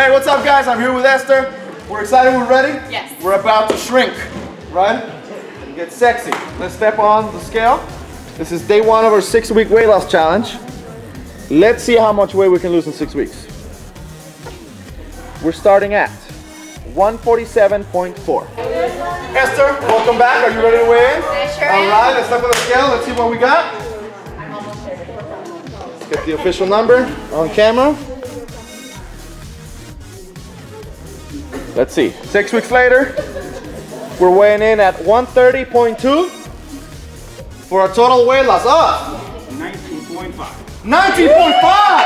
Hey, what's up, guys? I'm here with Esther. We're excited. We're ready. Yes. We're about to shrink, right? And get sexy. Let's step on the scale. This is day one of our six-week weight loss challenge. Let's see how much weight we can lose in six weeks. We're starting at 147.4. Esther, welcome back. Are you ready to weigh in? I sure All am. let's step on the scale. Let's see what we got. I'm almost there. Let's get the official number on camera. Let's see. Six weeks later, we're weighing in at 130.2 for a total weight loss ah! of 19.5. 19.5. 19.5.